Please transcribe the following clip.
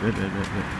对对对对。